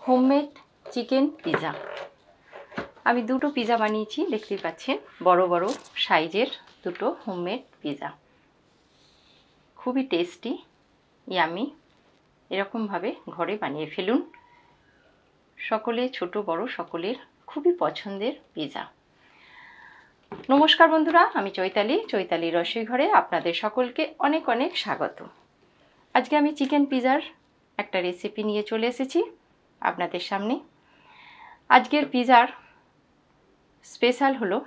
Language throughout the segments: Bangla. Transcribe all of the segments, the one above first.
হোমমেড চিকেন পিৎজা আমি দুটো পিৎজা বানিয়েছি, দেখতেই পাচ্ছেন, বড় বড় সাইজের দুটো হোমমেড পিৎজা খুবই টেস্টি, ইয়ামি, এরকমভাবে ঘরে বানিয়ে ফেলুন। সকলে, ছোট, বড় সকলের খুবই পছন্দের পিৎজা নমস্কার বন্ধুরা, আমি চৈতালি চৈতালি রসই ঘরে আপনাদের সকলকে অনেক অনেক স্বাগত। আজকে আমি চিকেন পিৎজার একটা রেসিপি নিয়ে চলে এসেছি। আপনাদের সামনে। আজকের পিৎজার স্পেশাল হলো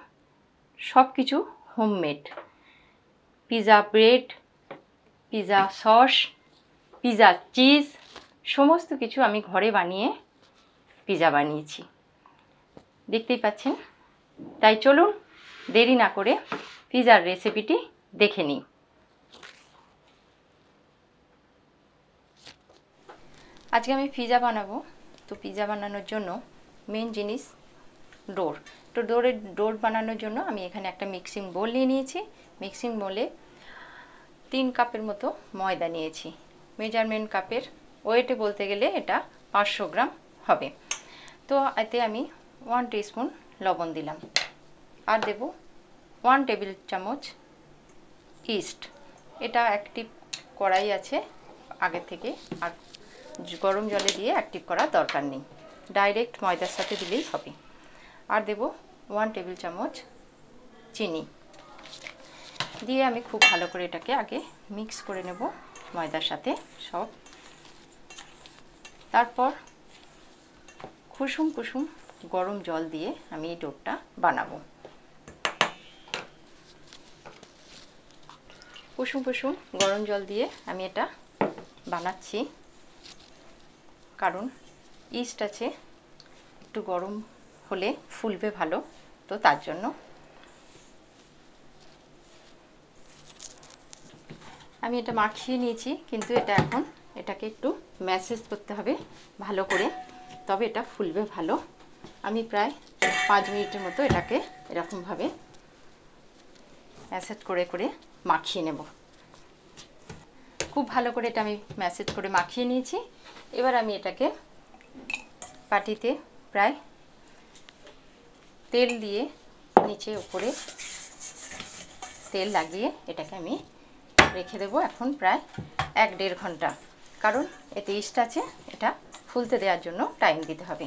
সব কিছু homemade. Pizza bread pizza sauce pizza cheese, সমস্ত কিছু আমি ঘরে বানিয়ে পিৎজা বানিয়েছি। দেখতেই পাচ্ছেন? তাই চলুন দেরি না করে পিৎজার রেসিপিটি দেখে নিই। আজকে আমি পিজা বানাবো। তো পিৎজা বানানোর জন্য মেন জিনিস ডোর তো ডোরের ডোর বানানোর জন্য আমি এখানে একটা মিক্সিং বোল নিয়ে নিয়েছি। মিক্সিং বোলে তিন কাপের মতো ময়দা নিয়েছি। মেজারমেন্ট কাপের ওয়েটে বলতে গেলে এটা পাঁচশো গ্রাম হবে। তো এতে আমি ওয়ান টিস্পুন লবণ দিলাম। আর দেব ওয়ান টেবিল চামচ ইস্ট এটা অ্যাক্টিভ করাই আছে আগে থেকে। আর গরম জলে দিয়ে অ্যাক্টিভ করার দরকার নেই। ডাইরেক্ট ময়দার সাথে দিলেই হবে। আর দেব ওয়ান টেবিল চামচ চিনি। দিয়ে আমি খুব ভালো করে এটাকে আগে মিক্স করে নেব ময়দার সাথে সব। তারপর কুসুম কুসুম গরম জল দিয়ে আমি এই ডোরটা বানাবো। কুসুম কুসুম গরম জল দিয়ে আমি এটা বানাচ্ছি। কারণ ইস্ট আছে, একটু গরম হলে ফুলবে ভালো, তো তার জন্য আমি এটা মাখিয়ে নিয়েছি, কিন্তু এটা এখন এটাকে একটু ম্যাসেজ করতে হবে ভালো করে, তবে এটা ফুলবে ভালো। আমি প্রায় পাঁচ মিনিটের মতো এটাকে এরকমভাবে ম্যাসেজ করে করে মাখিয়ে নেব। খুব ভালো করে এটা আমি ম্যাসেজ করে মাখিয়ে নিয়েছি। এবার আমি এটাকে পাটিতে প্রায় তেল দিয়ে নিচে উপরে তেল লাগিয়ে এটাকে আমি রেখে দেবো এখন প্রায় এক দেড় ঘণ্টা। কারণ এতে ইস্ট আছে, এটা ফুলতে দেওয়ার জন্য টাইম দিতে হবে।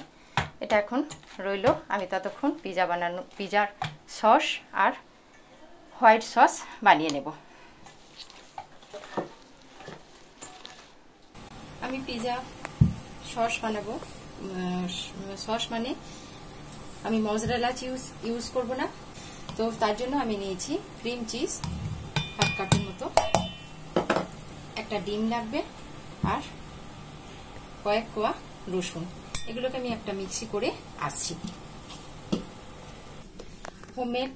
এটা এখন রইল, আমি ততক্ষণ পিজা বানানো, পিজার সস আর হোয়াইট সস বানিয়ে নেব। আমি পিজা সস বানাবো। সস মানে আমি মজরেলা চিজ ইউজ করব না। তো তার জন্য আমি নিয়েছি ক্রিম চিজ হাফ কাপের মতো। একটা ডিম লাগবে আর কয়েক কোয়া রসুন। এগুলোকে আমি একটা মিক্সি করে আসছি হোমমেড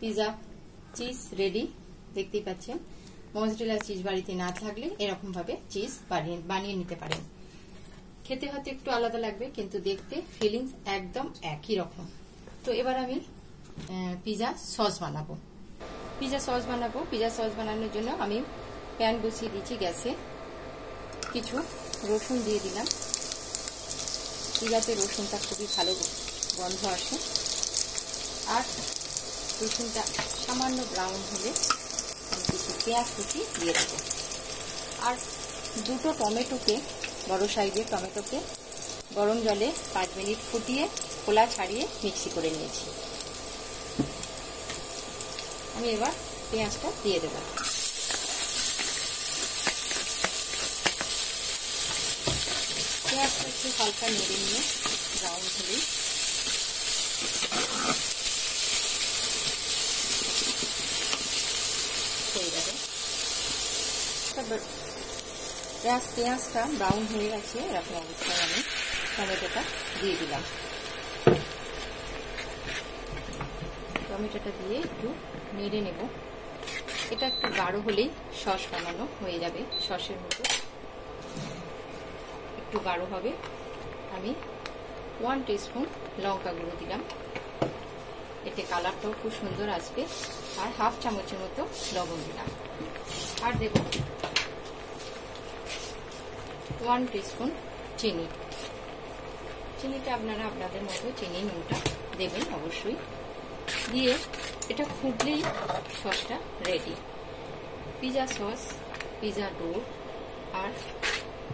পিজা চিজ রেডি দেখতেই পাচ্ছেন। মজরেলা চিজ বাড়িতে না থাকলে এরকম ভাবে চিজ বানিয়ে নিতে পারেন। খেতে হয়তো একটু আলাদা লাগবে, কিন্তু দেখতে ফিলিংস একদম একই রকম। তো এবার আমি পিজা সস বানাবো। পিজা সস বানাবো। পিজা সস বানানোর জন্য আমি প্যান বসিয়ে দিয়েছি গ্যাসে। কিছু রসুন দিয়ে দিলাম। পিজাতে রসুনটা খুবই ভালো গন্ধ আসে। আর রসুনটা সামান্য ব্রাউন হলে পেঁয়াজ কুচি দিয়ে দেবো। আর দুটো টমেটোকে, বড় সাইজের টমেটোকে গরম জলে পাঁচ মিনিট ফুটিয়ে খোলা ছাড়িয়ে মিক্সি করে নিয়েছি। আমি এবার পেঁয়াজটা দিয়ে দেব। পেঁয়াজটা একটু হালকা নেড়ে নিয়ে, ব্রাউন হলেই হয়ে যাবে পেঁয়াজ পেঁয়াজটা ব্রাউন হয়ে গেছে, এরকম অবস্থায় আমি টমেটোটা দিয়ে দিলাম। টমেটোটা দিয়ে একটু নেড়ে নেব। এটা একটু গাঢ় হলেই সস বানানো হয়ে যাবে, সসের মতো। একটু গাঢ় হবে। আমি ওয়ান টিস্পুন লঙ্কা গুঁড়ো দিলাম। এতে কালারটাও খুব সুন্দর আসবে। আর হাফ চামচের মতো লবণ দিলাম। আর দেব ওয়ান টিস্পুন চিনি। চিনিটা আপনারা আপনাদের মতো চিনি নুনটা দেবেন অবশ্যই। দিয়ে এটা ফুটলেই সসটা ready pizza sauce, pizza dough আর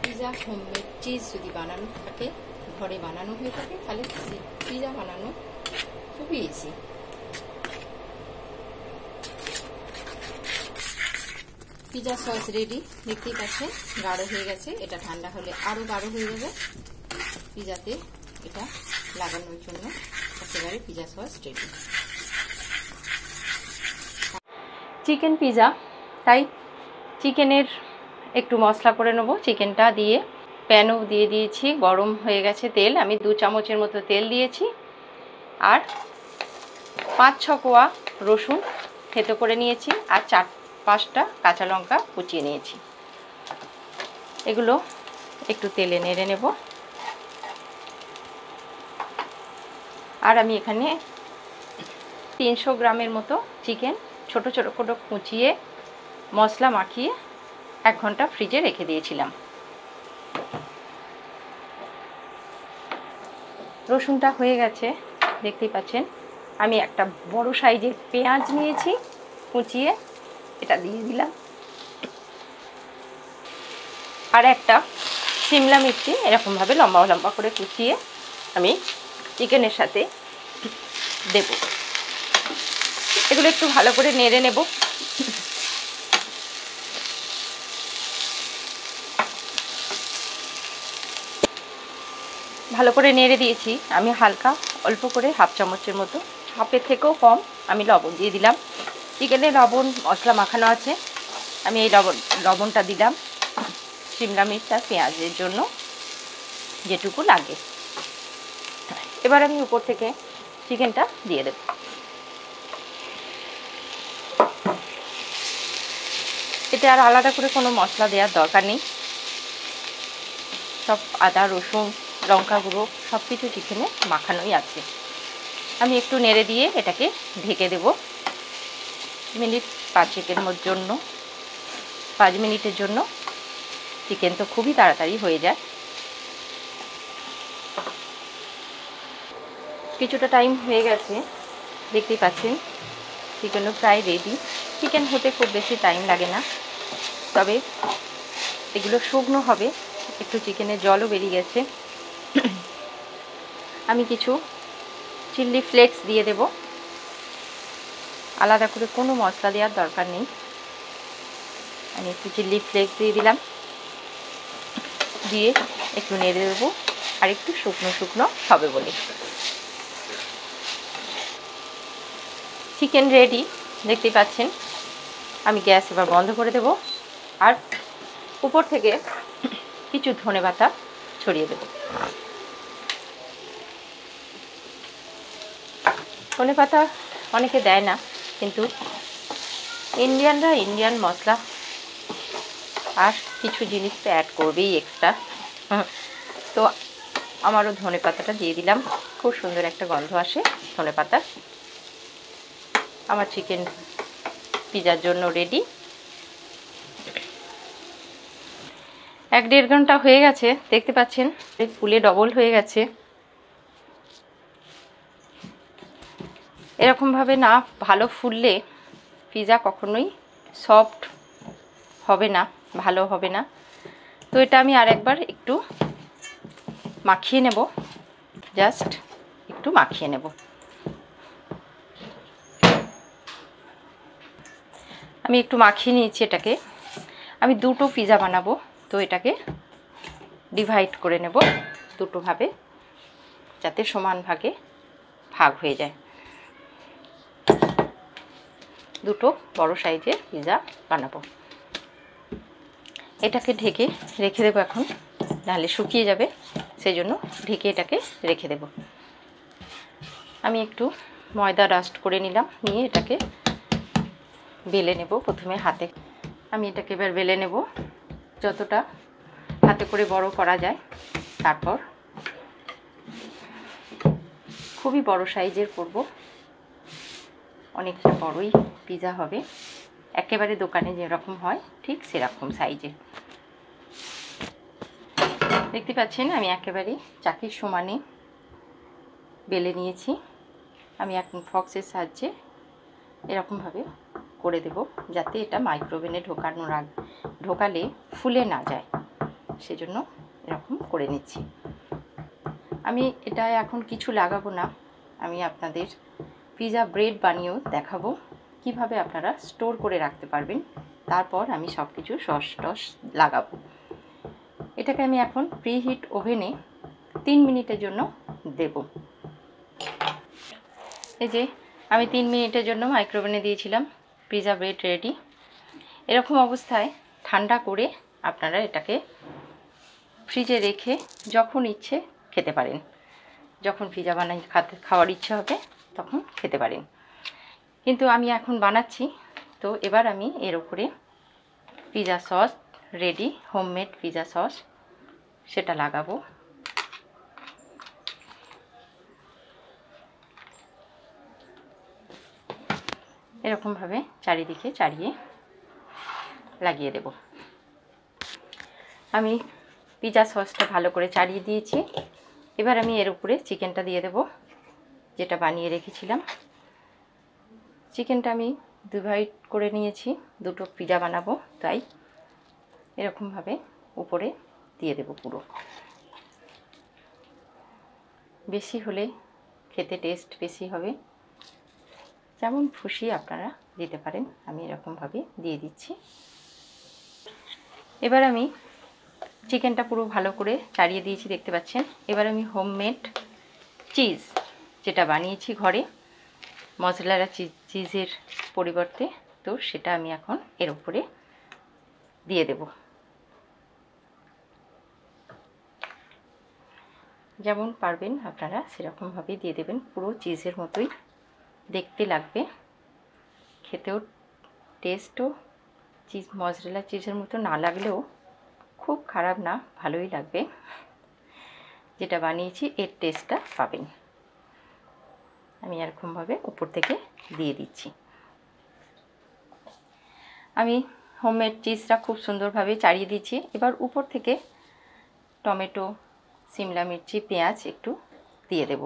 পিজা হোমমেড চিজ যদি বানানো থাকে, ঘরে বানানো হয়ে থাকে, তাহলে পিজা বানানো খুবই ইজি পিজা সস রেডি দেখতেই পাচ্ছেন গাঢ় হয়ে গেছে। এটা ঠান্ডা হলে আরও গাঢ় হয়ে যাবে। পিজাতে এটা লাগানোর জন্য একেবারে pizza sauce ready chicken pizza তাই চিকেনের একটু মশলা করে নেব। চিকেনটা দিয়ে প্যানও দিয়ে দিয়েছি। গরম হয়ে গেছে তেল। আমি দু চামচের মতো তেল দিয়েছি। আর পাঁচ ছ কোয়া রসুন থেতো করে নিয়েছি। আর চার পাঁচটা কাঁচা লঙ্কা কুচিয়ে নিয়েছি। এগুলো একটু তেলে নেড়ে নেব। আর আমি এখানে তিনশো গ্রামের মতো চিকেন ছোট ছোট করে কুচিয়ে মশলা মাখিয়ে এক ঘণ্টা ফ্রিজে রেখে দিয়েছিলাম। রসুনটা হয়ে গেছে, দেখতেই পাচ্ছেন। আমি একটা বড় সাইজের পেঁয়াজ নিয়েছি, কুচিয়ে এটা দিয়ে দিলাম। আর একটা সিমলা মির্চি এরকমভাবে লম্বা লম্বা করে কুচিয়ে আমি চিকেনের সাথে দেব। এগুলো একটু ভালো করে নেড়ে নেব। ভালো করে নেড়ে দিয়েছি। আমি হালকা অল্প করে হাফ চামচের মতো। হাফের থেকেও কম আমি লবণ দিয়ে দিলাম। চিকেনে লবণ মশলা মাখানো আছে। আমি এই লবণ, লবণটা দিলাম, শিমলা মির্চ আর পেঁয়াজের জন্য যেটুকু লাগে। এবার আমি উপর থেকে চিকেনটা দিয়ে দেব। এতে আর আলাদা করে কোনো মশলা দেওয়ার দরকার নেই। সব আদা, রসুন, লঙ্কা গুঁড়ো সব কিছু চিকেনে মাখানোই আছে। আমি একটু নেড়ে দিয়ে এটাকে ঢেকে দেব। মিনিট পাঁচেকের জন্য। পাঁচ মিনিটের জন্য। চিকেন তো খুবই তাড়াতাড়ি হয়ে যায়। কিছুটা টাইম হয়ে গেছে। দেখতেই পাচ্ছেন, চিকেনও প্রায় রেডি চিকেন হতে খুব বেশি টাইম লাগে না। তবে এগুলো শুকনো হবে। একটু চিকেনের জলও বেরিয়ে গেছে। আমি কিছু চিল্লি ফ্লেক্স দিয়ে দেব। আলাদা করে কোনো মশলা দেওয়ার দরকার নেই। আমি একটু চিল্লি ফ্লেক্স দিয়ে দিলাম। দিয়ে একটু নেড়ে দেবো। আর একটু শুকনো শুকনো হবে বলে। চিকেন রেডি দেখতেই পাচ্ছেন। আমি গ্যাস এবার বন্ধ করে দেব। আর উপর থেকে কিছু ধনে পাতা ছড়িয়ে দেব। ধনে পাতা অনেকে দেয় না। কিন্তু ইন্ডিয়ানরা ইন্ডিয়ান মশলা আর কিছু জিনিস তো অ্যাড করবেই এক্সট্রা তো আমারও ধনে পাতাটা দিয়ে দিলাম। খুব সুন্দর একটা গন্ধ আসে ধনে পাতার। আমার চিকেন পিজার জন্য রেডি এক দেড় ঘণ্টা হয়ে গেছে, দেখতে পাচ্ছেন? ফুলে ডবল হয়ে গেছে। এরকমভাবে না ভালো ফুললে পিজা কখনোই সফট হবে না, ভালো হবে না। তো এটা আমি আরেকবার একটু মাখিয়ে নেব, জাস্ট একটু মাখিয়ে নেব। আমি একটু মাখিয়ে নিয়েছি এটাকে। আমি দুটো পিজা বানাবো, তো এটাকে ডিভাইড করে নেব দুটো ভাবে যাতে সমান ভাগে ভাগ হয়ে যায়। দুটো বড় সাইজের পিজা বানাবো। এটাকে ঢেকে রেখে দেবো এখন, নাহলে শুকিয়ে যাবে সেই জন্য ঢেকে এটাকে রেখে দেব। আমি একটু ময়দা ডাস্ট করে নিলাম, নিয়ে এটাকে বেলে নেব প্রথমে হাতে। আমি এটাকে এবার বেলে নেব, যতটা হাতে করে বড় করা যায়, তারপর খুবই বড় সাইজের করব। অনেকটা বড়ই পিজা হবে। একেবারে দোকানে যেরকম হয়, ঠিক সেরকম সাইজের দেখতে পাচ্ছেন, আমি একেবারে চাকির সমানে বেলে নিয়েছি। আমি এখন ফক্সের সাহায্যে এরকমভাবে করে দেব, যাতে এটা মাইক্রোওভেনে ঢোকানোর আগ ঢোকালে ফুলে না যায়। সেজন্য এরকম করে নিচ্ছি। আমি এটা এখন কিছু লাগাবো না। আমি আপনাদের পিৎজা ব্রেড বানিয়েও দেখাবো। কীভাবে আপনারা স্টোর করে রাখতে পারবেন, তারপর আমি সব কিছু সস টস লাগাবো। এটাকে আমি এখন প্রিহিট ওভেনে তিন মিনিটের জন্য দেব। এই যে, আমি তিন মিনিটের জন্য মাইক্রোওভেনে দিয়েছিলাম পিৎজা ব্রেড রেডি এরকম অবস্থায় ঠান্ডা করে আপনারা এটাকে ফ্রিজে রেখে যখন ইচ্ছে খেতে পারেন। যখন পিজা বানাই, খাতে, খাওয়ার ইচ্ছে হবে, তখন খেতে পারেন। কিন্তু আমি এখন বানাচ্ছি। তো এবার আমি এর উপরে pizza sauce ready homemade pizza sauce সেটা লাগাবো। এরকমভাবে চারিদিকে চারিয়ে লাগিয়ে দেব। আমি পিৎজা সসটা ভালো করে চাড়িয়ে দিয়েছি। এবার আমি এর উপরে চিকেনটা দিয়ে দেব, যেটা বানিয়ে রেখেছিলাম। চিকেনটা আমি ডিভাইড করে নিয়েছি। দুটো পিজা বানাবো, তাই এরকমভাবে উপরে দিয়ে দেব পুরো। বেশি হলে খেতে টেস্ট বেশি হবে। যেমন খুশি আপনারা দিতে পারেন, আমি এরকমভাবে দিয়ে দিচ্ছি। এবার আমি চিকেনটা পুরো ভালো করে চাড়িয়ে দিয়েছি, দেখতে পাচ্ছেন। এবার আমি হোমমেড চিজ যেটা বানিয়েছি ঘরে মশলারা চিজের পরিবর্তে তো সেটা আমি এখন এর উপরে দিয়ে দেব। যেমন পারবেন আপনারা সেরকমভাবেই দিয়ে দেবেন, পুরো চিজের মতোই দেখতে লাগবে। খেতেও টেস্টও চিজ মজরেলা চিজের মতো না লাগলেও খুব খারাপ না, ভালোই লাগবে। যেটা বানিয়েছি এর টেস্টটা পাবেন। আমি এরকমভাবে উপর থেকে দিয়ে দিচ্ছি। আমি হোমমেড চিজটা খুব সুন্দরভাবে চাড়িয়ে দিচ্ছি। এবার উপর থেকে টমেটো, সিমলা মির্চি, পেঁয়াজ একটু দিয়ে দেব।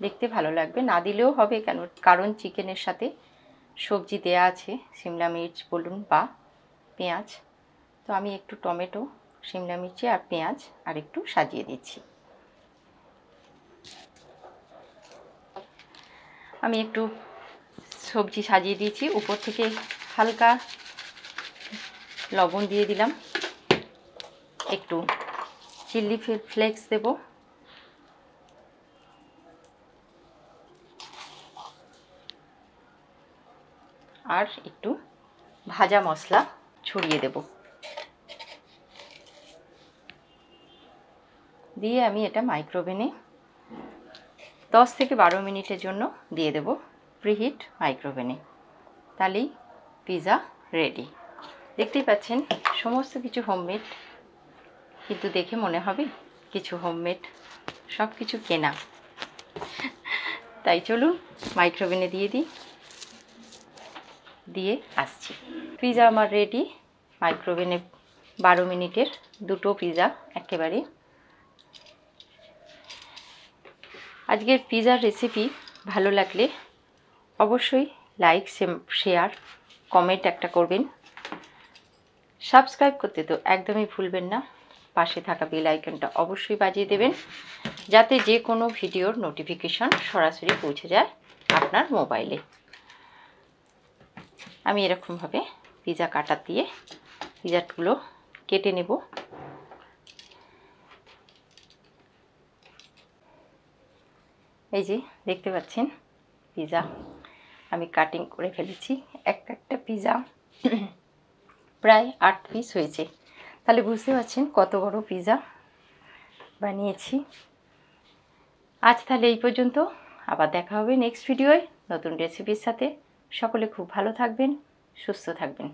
দেখতে ভালো লাগবে। না দিলেও হবে কেন? কারণ চিকেনের সাথে সবজি দেয়া আছে, সিমলা মির্চ বলুন বা পেঁয়াজ। তো আমি একটু টমেটো, সিমলা মির্চি আর পেঁয়াজ আর একটু সাজিয়ে দিচ্ছি। আমি একটু সবজি সাজিয়ে দিয়েছি। উপর থেকে হালকা লবণ দিয়ে দিলাম। একটু চিলি ফ্লেক্স দেব। আর একটু ভাজা মশলা ছড়িয়ে দেব। দিয়ে আমি এটা মাইক্রোওভেনে দশ থেকে বারো মিনিটের জন্য দিয়ে দেব প্রিহিট মাইক্রোওভেনে। তাহলেই পিৎজা রেডি। দেখতেই পাচ্ছেন, সমস্ত কিছু হোমমেড। কিন্তু দেখে মনে হবে কিছু হোমমেড, সব কিছু কেনা। তাই চলুন মাইক্রোওভেনে দিয়ে দিই। দিয়ে আসছি। পিজা আমার রেডি। মাইক্রোওভেনে বারো মিনিটের দুটো পিৎজা একেবারে। আজকের পিৎজার রেসিপি ভালো লাগলে অবশ্যই লাইক শেয়ার কমেন্ট একটা করবেন। সাবস্ক্রাইব করতে তো একদমই ভুলবেন না। পাশে থাকা বেল আইকনটা অবশ্যই বাজিয়ে দেবেন, যাতে যে কোনো ভিডিওর নোটিফিকেশন সরাসরি পৌঁছে যায় আপনার মোবাইলে আমি এরকমভাবে পিজা কাটার দিয়ে পিজাগুলো কেটে নেব। এই যে, দেখতে পাচ্ছেন? পিজা। আমি কাটিং করে ফেলেছি। এক একটা পিজা প্রায় আট পিস হয়েছে। তাহলে বুঝতে পারছেন কত বড় পিজা বানিয়েছি। আজ তাহলে এই পর্যন্ত। আবার দেখা হবে নেক্সট ভিডিওয় নতুন রেসিপির সাথে। সকলে খুব ভালো থাকবেন, সুস্থ থাকবেন।